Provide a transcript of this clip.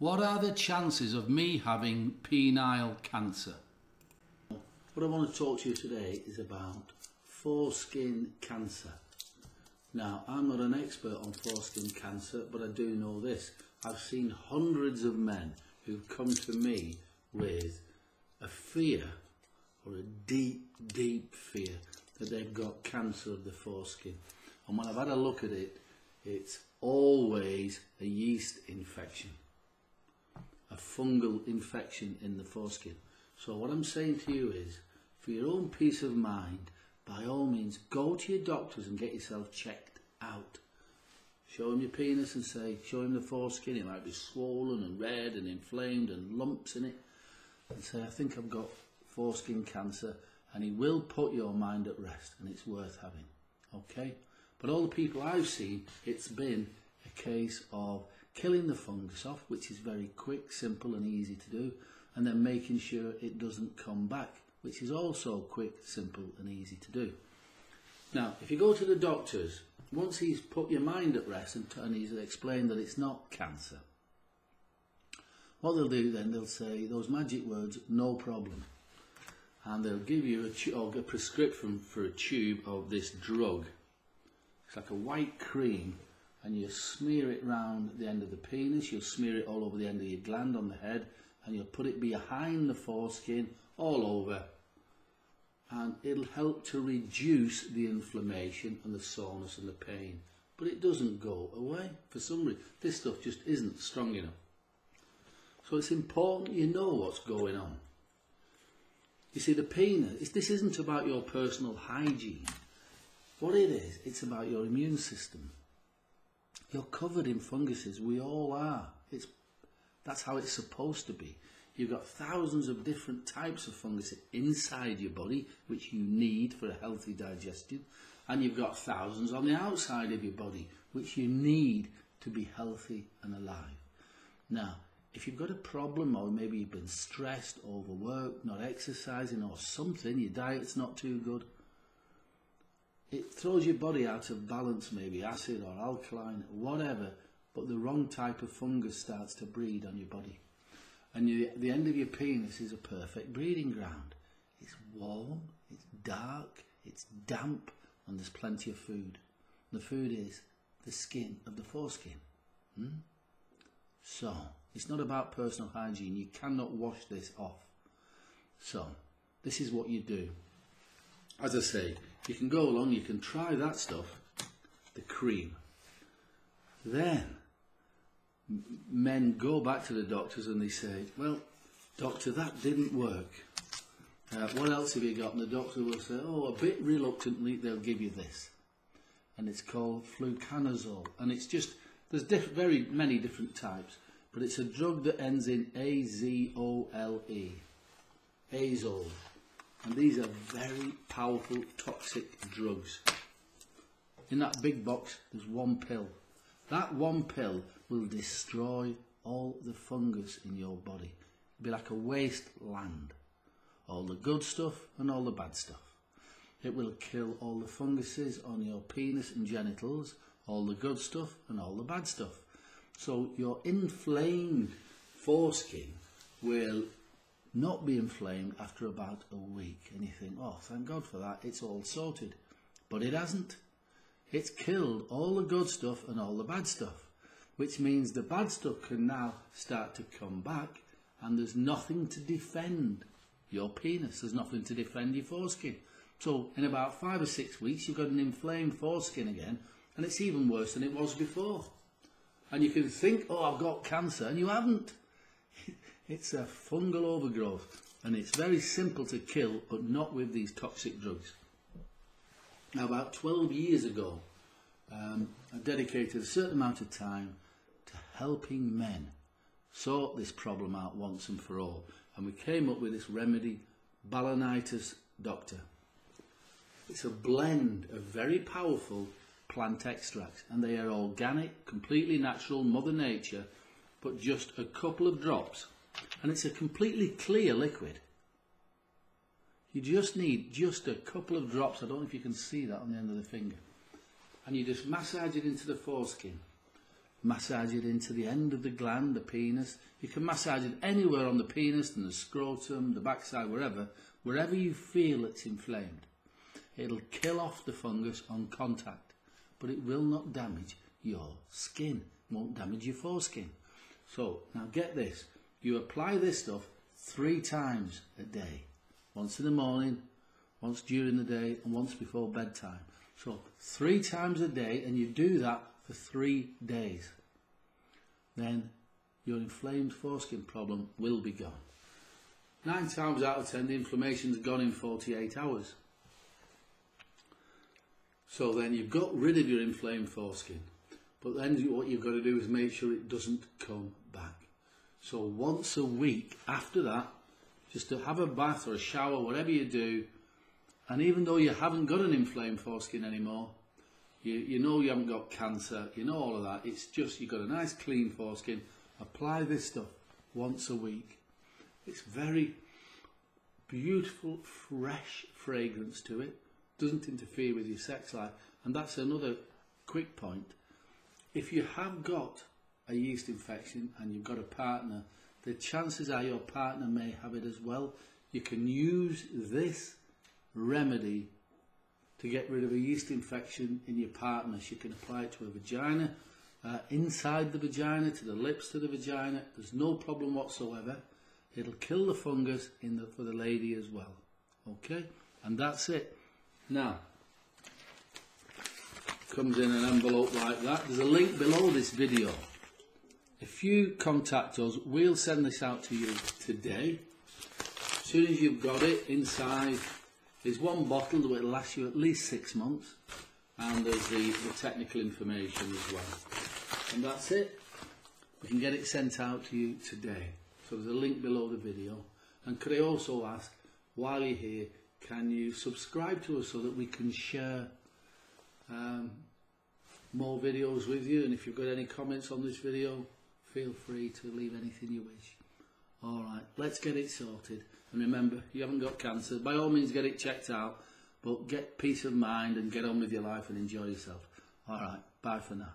What are the chances of me having penile cancer? What I want to talk to you today is about foreskin cancer. Now, I'm not an expert on foreskin cancer, but I do know this. I've seen hundreds of men who've come to me with a fear or a deep, deep fear that they've got cancer of the foreskin. And when I've had a look at it, it's always a yeast infection, a fungal infection in the foreskin. So what I'm saying to you is, for your own peace of mind, by all means, go to your doctors and get yourself checked out. Show him your penis and say, show him the foreskin, it might be swollen and red and inflamed and lumps in it. And say, I think I've got foreskin cancer and he will put your mind at rest and it's worth having. Okay? But all the people I've seen, it's been a case of killing the fungus off, which is very quick, simple and easy to do, and then making sure it doesn't come back, which is also quick, simple and easy to do. Now, if you go to the doctors, once he's put your mind at rest and, and he's explained that it's not cancer, what they'll do then, they'll say those magic words, no problem. And they'll give you a, a prescription for a tube of this drug. It's like a white cream and you smear it round the end of the penis, you'll smear it all over the end of your gland on the head and you'll put it behind the foreskin all over. And it'll help to reduce the inflammation and the soreness and the pain. But it doesn't go away for some reason this stuff just isn't strong enough. So it's important you know what's going on. You see the penis this isn't about your personal hygiene. What it is it's about your immune system you're covered in funguses we all are it's that's how it's supposed to be You've got thousands of different types of fungus inside your body, which you need for a healthy digestion. And you've got thousands on the outside of your body, which you need to be healthy and alive. Now, if you've got a problem, or maybe you've been stressed, overworked, not exercising, or something, your diet's not too good, it throws your body out of balance, maybe acid or alkaline, whatever, but the wrong type of fungus starts to breed on your body and you, the end of your penis is a perfect breeding ground. It's warm, it's dark, it's damp, and there's plenty of food. The food is the skin of the foreskin. Hmm? So, it's not about personal hygiene. You cannot wash this off. So, this is what you do. As I say, you can go along, you can try that stuff, the cream. Then, men go back to the doctors and they say, well, doctor, that didn't work. Uh, what else have you got? And the doctor will say, oh, a bit reluctantly, they'll give you this. And it's called fluconazole. And it's just, there's very many different types, but it's a drug that ends in A-Z-O-L-E. Azole. And these are very powerful toxic drugs. In that big box, there's one pill. That one pill will destroy all the fungus in your body. It'll be like a wasteland. All the good stuff and all the bad stuff. It will kill all the funguses on your penis and genitals, all the good stuff and all the bad stuff. So your inflamed foreskin will not be inflamed after about a week. And you think, oh, thank God for that, it's all sorted. But it hasn't. It's killed all the good stuff and all the bad stuff, which means the bad stuff can now start to come back and there's nothing to defend your penis. There's nothing to defend your foreskin. So in about five or six weeks, you've got an inflamed foreskin again, and it's even worse than it was before. And you can think, oh, I've got cancer, and you haven't. It's a fungal overgrowth, and it's very simple to kill, but not with these toxic drugs. Now, about 12 years ago, um, I dedicated a certain amount of time to helping men sort this problem out once and for all. And we came up with this remedy, Balanitis Doctor. It's a blend of very powerful plant extracts, and they are organic, completely natural, Mother Nature, but just a couple of drops. And it's a completely clear liquid. You just need just a couple of drops, I don't know if you can see that on the end of the finger. And you just massage it into the foreskin. massage it into the end of the gland, the penis. You can massage it anywhere on the penis and the scrotum, the backside, wherever, wherever you feel it's inflamed. It'll kill off the fungus on contact, but it will not damage your skin. It won't damage your foreskin. So now get this. You apply this stuff three times a day. Once in the morning, once during the day, and once before bedtime. So three times a day, and you do that for three days. Then your inflamed foreskin problem will be gone. Nine times out of ten, the inflammation's gone in 48 hours. So then you've got rid of your inflamed foreskin. But then what you've got to do is make sure it doesn't come back. So once a week after that, just to have a bath or a shower, whatever you do, and even though you haven't got an inflamed foreskin anymore, you, you know you haven't got cancer, you know all of that, it's just you've got a nice clean foreskin, apply this stuff once a week. It's very beautiful, fresh fragrance to it, doesn't interfere with your sex life, and that's another quick point. If you have got a yeast infection and you've got a partner, the chances are your partner may have it as well. You can use this remedy to get rid of a yeast infection in your partner. You can apply it to a vagina, uh, inside the vagina, to the lips, to the vagina. There's no problem whatsoever. It'll kill the fungus in the, for the lady as well. Okay? And that's it. Now, comes in an envelope like that. There's a link below this video. If you contact us, we'll send this out to you today. As soon as you've got it inside, there's one bottle that will last you at least six months, and there's the, the technical information as well. And that's it. We can get it sent out to you today. So there's a link below the video. And could I also ask, while you're here, can you subscribe to us so that we can share um, more videos with you? And if you've got any comments on this video, feel free to leave anything you wish. All right, let's get it sorted. And remember, you haven't got cancer. By all means, get it checked out, but get peace of mind and get on with your life and enjoy yourself. All right, bye for now.